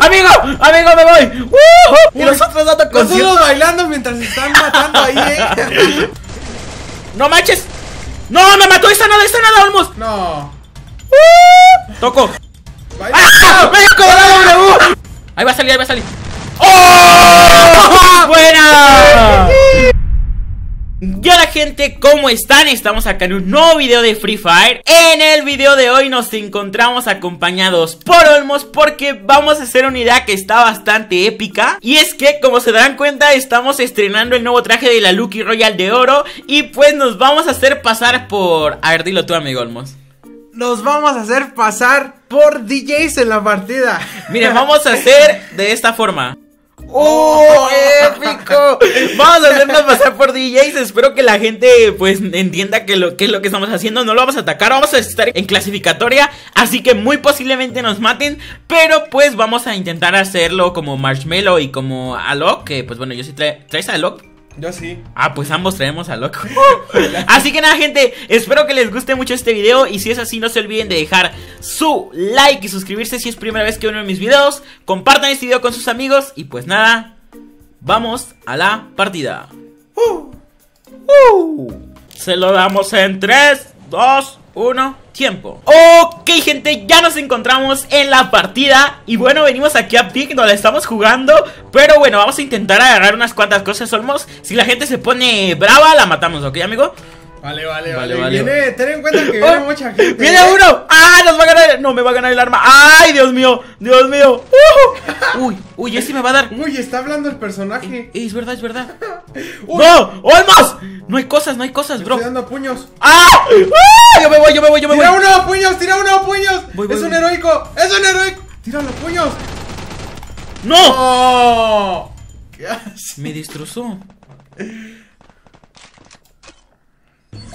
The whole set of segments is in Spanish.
¡Amigo! ¡Amigo, me voy! ¡Uh! Y los otros dando Nosotros concierto. bailando mientras están matando ahí, eh. ¡No manches! ¡No! ¡Me mató! ¡Está nada! ¡Está nada, Olmos! No. ¡Toco! Baila. ¡Ah! Ahí va a salir, ahí va a salir. ¡Oh! ¡Buena! Y hola gente, ¿cómo están? Estamos acá en un nuevo video de Free Fire En el video de hoy nos encontramos acompañados por Olmos Porque vamos a hacer una idea que está bastante épica Y es que, como se darán cuenta, estamos estrenando el nuevo traje de la Lucky Royal de oro Y pues nos vamos a hacer pasar por... A ver, dilo tú amigo Olmos Nos vamos a hacer pasar por DJs en la partida. Miren, vamos a hacer de esta forma. ¡Oh, épico! Vamos a hacernos pasar por DJs. Espero que la gente pues entienda que lo, que es lo que estamos haciendo. No lo vamos a atacar, vamos a estar en clasificatoria. Así que muy posiblemente nos maten. Pero pues vamos a intentar hacerlo como Marshmallow y como Alok. Que pues bueno, yo sí trae, traes a Alok. Yo sí. Ah, pues ambos traemos a loco. así que nada, gente, espero que les guste mucho este video. Y si es así, no se olviden de dejar su like y suscribirse si es primera vez que ven uno de mis videos. Compartan este video con sus amigos. Y pues nada, vamos a la partida. Uh, uh. Se lo damos en 3, 2, 1, tiempo. Ok, gente, ya nos encontramos en la partida. Y bueno, venimos aquí a Pick, donde estamos jugando. Pero bueno, vamos a intentar agarrar unas cuantas cosas. Olmos, si la gente se pone brava, la matamos, ¿ok, amigo? Vale, vale, Vale, vale. vale. Viene, ten en cuenta que viene ¡Oh! mucha gente. ¡Viene ¿eh? uno! ¡Ah! Nos va a ganar. No, me va a ganar el arma. ¡Ay, Dios mío! ¡Dios mío! ¡Uh! Uy, uy, ese me va a dar. Uy, está hablando el personaje. Eh, es verdad, es verdad. Uy, ¡No! ¡Olmos! No hay cosas, no hay cosas, bro. Estoy dando puños. ¡Ah! ¡Ah! Yo me voy, yo me voy, yo me voy. Tira uno, puños, tira uno, puños. Voy, voy, es un heroico, es un heroico. Tira los puños. ¡No! ¡Oh! ¿Qué haces? Me destrozó.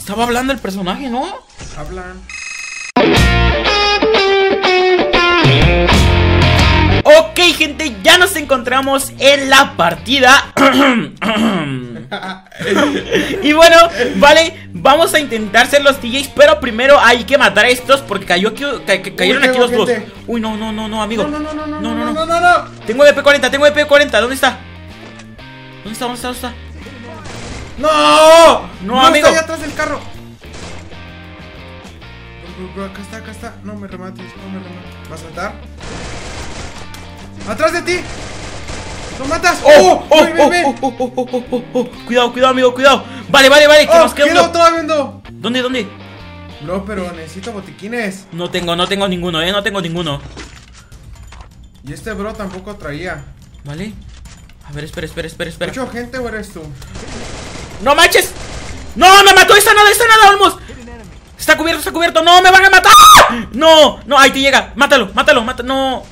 Estaba hablando el personaje, ¿no? Hablan. Ok, gente, ya nos encontramos en la partida. y bueno, vale, vamos a intentar ser los DJs, pero primero hay que matar a estos porque cayó aquí, ca ca cayeron Uy, aquí los dos. Uy, no, no, no, no, amigo. No, no, no, no, no, no, no. no, no, no. Tengo EP40, tengo EP40, ¿dónde está? ¿Dónde está? ¿Dónde está? ¿Dónde está? No, No, amigo. Está allá atrás del carro. Acá está, acá está. No me remates, no me remates. ¿Vas a saltar? ¡Atrás de ti! ¡Lo matas! ¡Oh! ¡Oh! ven, ¡Oh! ven! ¡Oh! ¡Oh! ¡Oh! ¡Oh! ¡Oh! ¡Oh! Cuidado, cuidado, amigo, cuidado. Vale, vale, vale, que nos queda ¡Quedo uno. todavía viendo! ¿Dónde, dónde? Bro, pero necesito botiquines. No tengo, no tengo ninguno, eh, no tengo ninguno. Y este bro tampoco traía. ¿Vale? A ver, espera, espera, espera, espera. ¿Mucho gente o eres tú? ¡No manches! ¡No! ¡Me mató! ¡Está nada! ¡Está nada, Olmos! Está cubierto, está cubierto. ¡No! ¡Me van a matar! ¡No! ¡No! ¡Ahí te llega! ¡Mátalo! ¡Mátalo! ¡Mátalo! ¡No!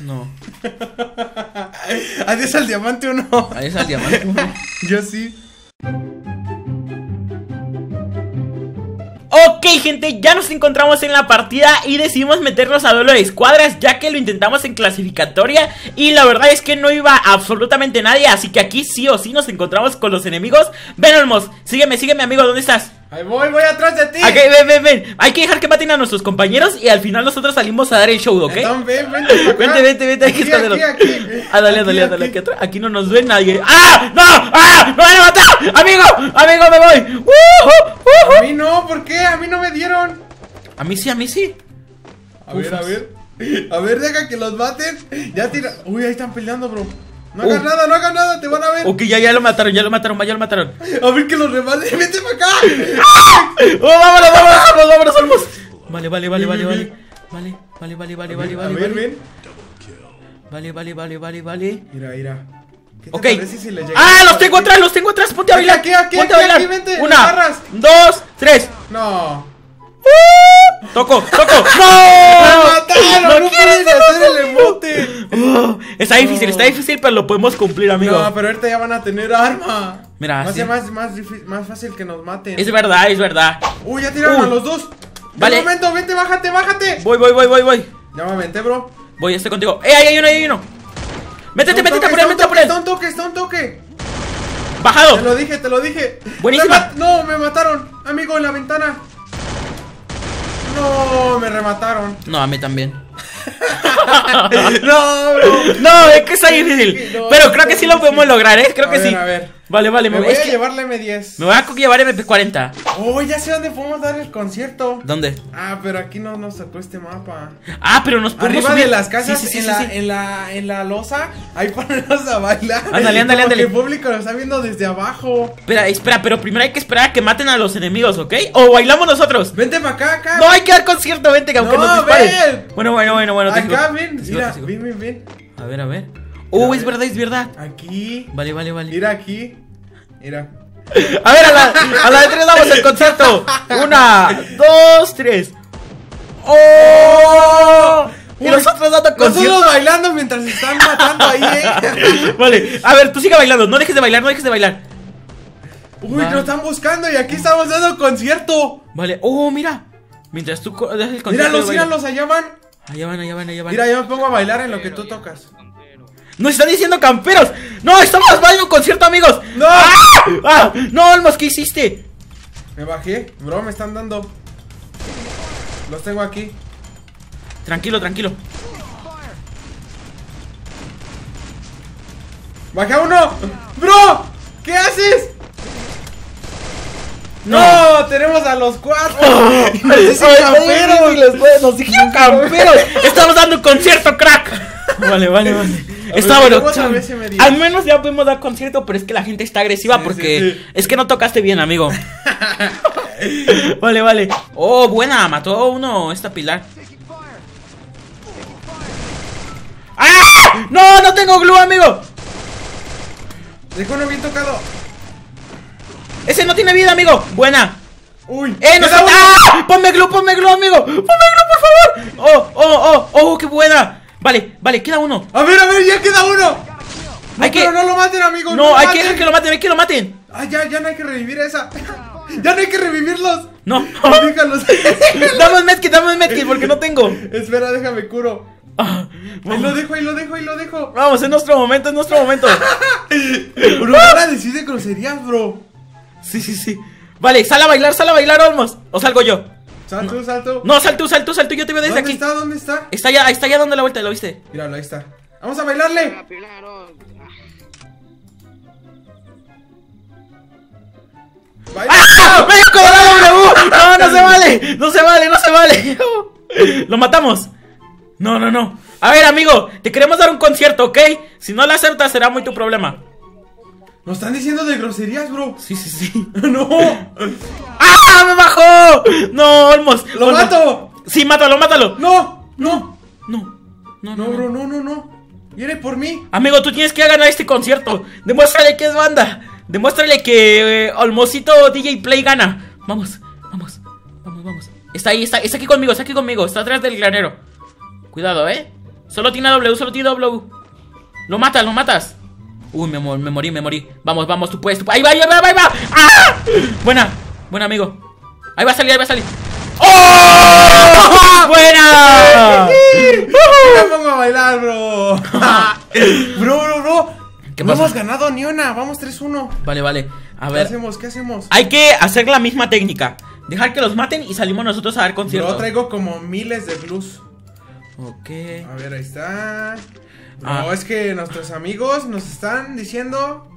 No. ¿Adiós al diamante o no? Ahí está el diamante. Yo sí. Gente, ya nos encontramos en la partida y decidimos meternos a duelo de escuadras ya que lo intentamos en clasificatoria y la verdad es que no iba absolutamente nadie, así que aquí sí o sí nos encontramos con los enemigos. Ven, Olmos, sígueme, sígueme, amigo, ¿dónde estás? Ahí voy, voy atrás de ti. Aquí, ven, ven, ven. Hay que dejar que maten a nuestros compañeros y al final nosotros salimos a dar el show, ¿ok? Entonces, ven, vente, acá. Vente, vente, vente, hay que Aquí, aquí, aquí. Ah, dale, Aquí, dale, dale, aquí. aquí atrás. Aquí no nos ve nadie. ¡Ah! ¡No! ¡Ah! ¡Me van a matar! ¡Amigo! ¡Amigo, me voy! ¡Uh! ¡Uh! A mí no, ¿por qué? A mí no me dieron. A mí sí, a mí sí. A ver, a ver. A ver, deja que los maten. Ya tira. Uy, ahí están peleando, bro. No hagas Uh. nada, no hagas nada, te van a ver. Ok, ya, ya lo mataron, ya lo mataron, ya lo mataron. A ver que los rematen. Vete para acá. ¡Oh, vámonos, vámonos, vámonos, vámonos, vámonos! Vale, vale, vale, vale, vale. Vale, vale, vale, vale, vale, A vale, ver, vale. ven. Vale, vale, vale, vale, vale. Mira, mira. ¿Qué te Ok. si llega- ¡Ah! ¡Los tengo atrás! ¡Los tengo atrás! ¡Ponte a Aquí, bailar! aquí, aquí, ¡Ponte a aquí, bailar! Una, dos, tres. No. ¡Toco! ¡Toco! ¡Me ¡No! mataron! ¡No, quieres pueden hacer el emote! Oh, está difícil, está difícil, pero lo podemos cumplir, amigo. No, pero ahorita ya van a tener arma. Mira, Va a sí. ser más, más, más fácil que nos maten. Es verdad, es verdad. Uy, ya tiraron Uh. a los dos. Vale. Un momento, vente, bájate, bájate. Voy, voy, voy, voy, voy. Ya me aventé, bro. Voy, estoy contigo. ¡Eh, ahí hay uno, ahí hay uno! Métete, métete toque, por él, métete por él. Está un toque, está un toque. Bajado. Te lo dije, te lo dije. Buenísima. Me ma- No, me mataron. Amigo, en la ventana. No, me remataron. No, a mí también. no, bro. No, es que está difícil. No, Pero creo que sí lo podemos lograr, ¿eh? Creo A que ver, sí. a ver. Vale, vale, Me me, voy a que llevarle M10. me voy a llevar MP40. Oh, ya sé dónde podemos dar el concierto. ¿Dónde? Ah, pero aquí no nos sacó este mapa. Ah, pero nos podemos Arriba subir. de las casas, Sí, sí, sí, en, la, en la en la losa, ahí ponernos a bailar. Ándale, ándale, ándale. el público lo está viendo desde abajo. Espera, espera, pero primero hay que esperar a que maten a los enemigos, ¿ok? O bailamos nosotros. Vente para acá, acá. No, hay que dar concierto, vente, que aunque No, nos disparen. ven. Bueno, bueno, bueno, bueno. acá, ven. Mira, ven, ven, ven. A ver, a ver. Oh, es ver. verdad, es verdad. Aquí. Vale, vale, vale. Mira aquí. Mira. A ver, a la, a la de tres damos el concierto. Una, dos, tres. ¡Oh! Y nosotros dando Nosotros concierto. bailando mientras se están matando ahí, eh. Vale, a ver, tú sigue bailando. No dejes de bailar, no dejes de bailar. Uy, Vale. nos están buscando y aquí estamos dando concierto. Vale, oh, mira. Mientras tú das el concierto. Míralos, míralos, allá van. Allá van, allá van, allá van. Mira, yo me pongo a bailar en lo que tú tocas. ¡Nos están diciendo camperos! ¡No! ¡Estamos bailando un concierto, amigos! ¡No! ¡Ah! ¡Ah! ¡No, Olmos! ¿Qué hiciste? Me bajé, bro, me están dando. Los tengo aquí. Tranquilo, tranquilo. Bajé a uno. Bro, ¿qué haces? No. No, tenemos a los cuatro. Nos dicen Ay, camperos. Nos dijeron camperos. Estamos dando un concierto, crack. Vale, vale, vale. A Está bueno. Al menos ya podemos dar concierto, pero es que la gente está agresiva Sí, porque sí, sí. es que no tocaste bien, amigo. vale, vale. Oh, buena, mató a uno esta pilar. ¡Ah! ¡No, no tengo glue, amigo! Dejó uno bien tocado. Ese no tiene vida, amigo. Buena. Uy, ¡Eh, no está! ¡Ah! ¡Ponme glue, ponme glue, amigo! ¡Ponme glue, por favor! ¡Oh, oh, oh! ¡Oh, qué buena! Vale, vale, queda uno. A ver, a ver, ya queda uno. No, Hay que- pero no lo maten, amigos. No, hay que maten. dejar que lo maten, hay que lo maten. Ah, ya, ya no hay que revivir a esa. ya no hay que revivirlos. No. Déjalos. dame un medkit, dame un medkit porque no tengo. Espera, déjame curo. Ah, Ahí lo dejo, ahí lo dejo, ahí lo dejo. Vamos, es nuestro momento, es nuestro momento. Bro, ahora decide groserías, bro. Sí, sí, sí. Vale, sal a bailar, sal a bailar, Olmos. O salgo yo. Salto, salto. No, sal tú, sal tú, sal tú, yo te veo desde ¿Dónde aquí. está? ¿Dónde está? Está allá, está allá dando la vuelta, ¿lo viste? Míralo, ahí está. Vamos a bailarle. Baila. ¡Ah! ¡Me con la W! No, no se vale, no se vale, no se vale. Lo matamos. No, no, no. A ver, amigo, te queremos dar un concierto, ¿ok? Si no lo aceptas, será muy tu problema. Nos están diciendo de groserías, bro. Sí, sí, sí. no. ¡Ah! ¡Me bajó! No, Olmos. Lo Olmos. mato. Sí, mátalo, mátalo. No, no. No, no, No, bro, no, no, no. Viene por mí. Amigo, tú tienes que ganar este concierto. Demuéstrale que es banda. Demuéstrale que eh, Olmosito DJ Play gana. Vamos, vamos, vamos, vamos. Está ahí, está, está aquí conmigo, está aquí conmigo. Está atrás del granero. Cuidado, eh. Solo tiene W, solo tiene W. Lo matas, lo matas. Uy, me, me morí, me morí. Vamos, vamos, tú puedes, tú puedes. Ahí va, ahí va, ahí va. ¡Ah! Buena, buena, amigo. Ahí va a salir, ahí va a salir. ¡Oh! ¡Buena! Me pongo a bailar, bro. bro, bro, bro. ¿Qué no pasa? hemos ganado ni una. Vamos 3-1. Vale, vale. A ¿Qué ver. hacemos? ¿Qué hacemos? Hay que hacer la misma técnica. Dejar que los maten y salimos nosotros a dar concierto. Bro, traigo como miles de blues. Ok. A ver, ahí está. No, Ah. es que nuestros amigos nos están diciendo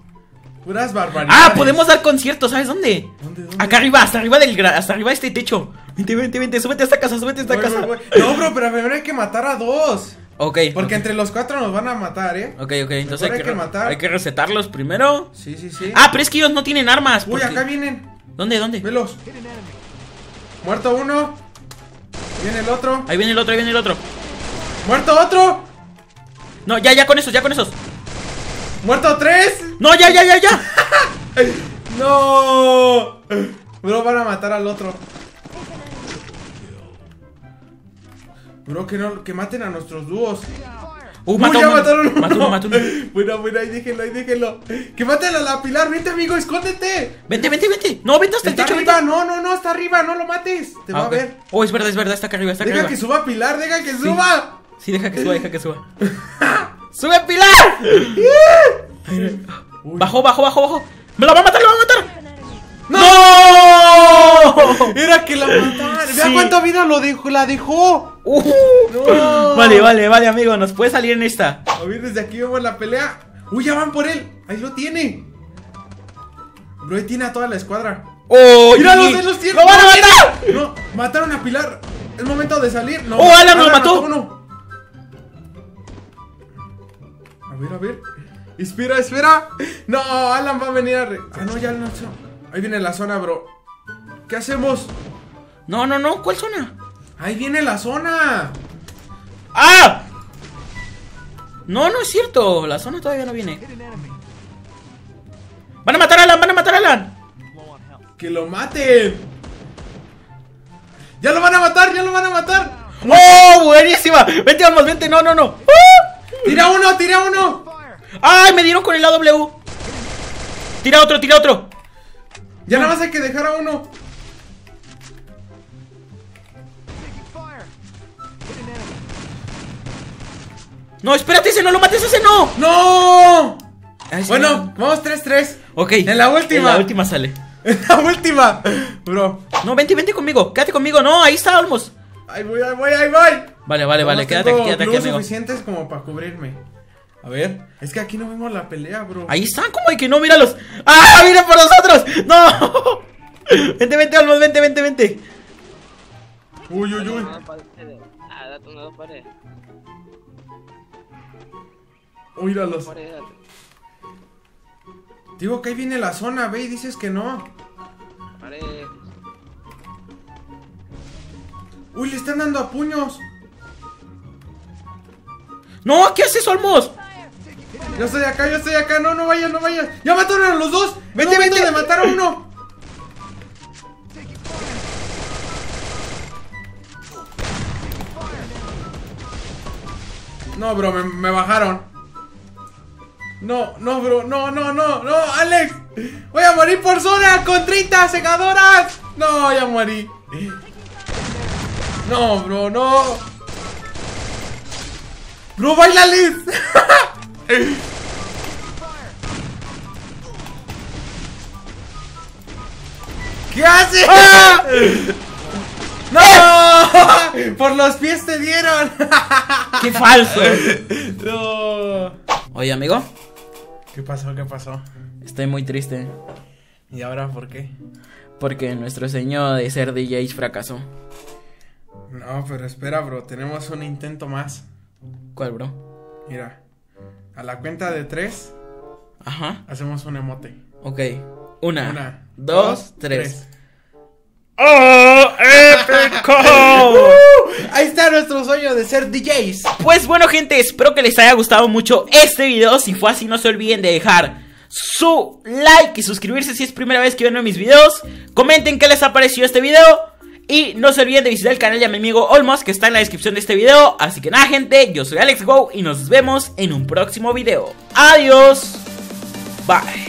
puras barbaridades. Ah, podemos dar concierto, ¿sabes dónde? ¿Dónde, dónde? Acá arriba, hasta arriba del gra- hasta arriba de este techo. Vente, vente, vente, súbete a esta casa, súbete a esta Voy, casa. voy, voy. No, bro, pero primero hay que matar a dos. Ok. Porque entre los cuatro nos van a matar, ¿eh? Ok, ok, entonces hay que, hay que matar. hay que recetarlos primero. Sí, sí, sí. Ah, pero es que ellos no tienen armas. Uy, porque- acá vienen. ¿Dónde, dónde? Velos. Muerto uno. Viene el otro. Ahí viene el otro, ahí viene el otro. Muerto otro. No, ya, ya con esos, ya con esos. Muerto tres. No, ya, ya, ya, ya. No. Bro, van a matar al otro. Bro, que, no, que maten a nuestros dúos. Uh, Uy, mató ya mataron uno. mató uno, mató uno. Bueno, bueno, ahí déjenlo, ahí déjenlo. Que maten a la pilar, vente amigo, escóndete. Vente, vente, vente. No, vente hasta el techo. arriba, vente. no, no, no, está arriba, no lo mates. Te va Ah, a ok. ver. Oh, es verdad, es verdad, está acá arriba, está acá Deja arriba. que suba Pilar, deja que suba. Sí, deja que suba, deja que suba. ¡Sube, Pilar! Bajo, bajo, bajo, bajo. ¡Me la va a matar, la va a matar! ¡No! Era que la mataron. Vea Sí. cuánta vida lo dejó, la dejó. Uh, No. Vale, vale, vale, amigo. Nos puede salir en esta. A ver, desde aquí vemos la pelea. Uy, ya van por él. Ahí lo tiene. Bro, ahí tiene a toda la escuadra. ¡Oh! ¡Míralos, GG. ahí los tiene! ¡Lo van a ¡No, matar! No, mataron a Pilar. Es momento de salir. No, ¡Oh, Alan lo mató! uno. Ver, a ver. Espera, espera. No, Alan va a venir a. re- Ah, no, ya no. Ahí viene la zona, bro. ¿Qué hacemos? No, no, no. ¿Cuál zona? Ahí viene la zona. ¡Ah! No, no es cierto. La zona todavía no viene. Van a matar a Alan, van a matar a Alan. Que lo maten. Ya lo van a matar, ya lo van a matar. ¡Oh! Buenísima. Vente, vamos, vente. No, no, no. ¡Ah! Tira uno, tira uno. ¡Ay! Me dieron con el AW. Tira otro, tira otro. Ya nada más hay que dejar a uno. No, espérate, ese no lo mates, ese no. ¡No! Ay, sí, Bueno, vamos 3-3. Ok. En la última. En la última sale. En la última. Bro. No, vente, vente conmigo. Quédate conmigo. No, ahí está, Olmos. Ahí voy, ahí voy, ahí voy. Vale, vale, vale. Quédate aquí, quédate aquí, amigo. suficientes como para cubrirme. A ver, es que aquí no vemos la pelea, bro. Ahí están, como hay que no? Míralos. ¡Ah! ¡Vienen por nosotros! ¡No! Vente, vente, Olmos, vente, vente, vente. Uy, uy, uy. Ah. Paredes, date. Digo que ahí viene la zona, ve y dices que no. Uy, le están dando a puños. No, ¿qué haces, Olmos? Yo estoy acá, yo estoy acá. No, no vayas, no vayas. Ya mataron a los dos. Vete, momento vete. de matar a uno. No, bro, me, me bajaron. No, no, bro, no, no, no, no, Alex. Voy a morir por zona con 30 secadoras. No, ya morí. No, bro, no. Bro, baila, Liz. ¿Qué haces? ¡Ah! ¡No! Por los pies te dieron. ¡Qué falso! No. Oye, amigo, ¿Qué pasó? ¿Qué pasó? estoy muy triste. ¿Y ahora por qué? Porque nuestro sueño de ser DJs fracasó. No, pero espera, bro. Tenemos un intento más. ¿Cuál, bro? Mira. A la cuenta de tres, Ajá. hacemos un emote. Ok. Una, Una, dos, tres. ¡Oh, épico! Ahí está nuestro sueño de ser DJs. Pues bueno gente, espero que les haya gustado mucho este video Si fue así no se olviden de dejar su like y suscribirse si es primera vez que ven mis videos Comenten qué les ha parecido este video Y no se olviden de visitar el canal de mi amigo Olmos que está en la descripción de este video. Así que nada gente, yo soy Alex Go y nos vemos en un próximo video. Adiós. Bye